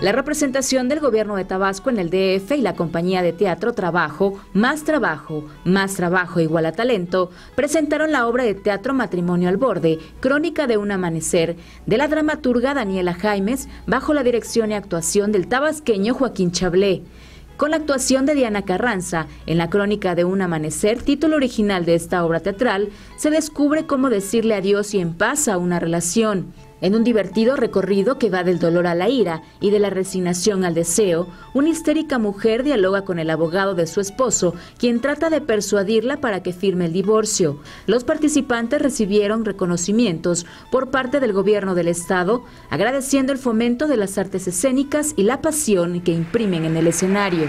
La representación del gobierno de Tabasco en el DF y la compañía de teatro Trabajo, Más Trabajo, Más Trabajo igual a Talento, presentaron la obra de teatro Matrimonio al Borde, Crónica de un Amanecer, de la dramaturga Daniela Jaimes, bajo la dirección y actuación del tabasqueño Joaquín Chablé. Con la actuación de Diana Carranza en la Crónica de un Amanecer, título original de esta obra teatral, se descubre cómo decirle adiós y en paz a una relación. En un divertido recorrido que va del dolor a la ira y de la resignación al deseo, una histérica mujer dialoga con el abogado de su esposo, quien trata de persuadirla para que firme el divorcio. Los participantes recibieron reconocimientos por parte del gobierno del estado, agradeciendo el fomento de las artes escénicas y la pasión que imprimen en el escenario.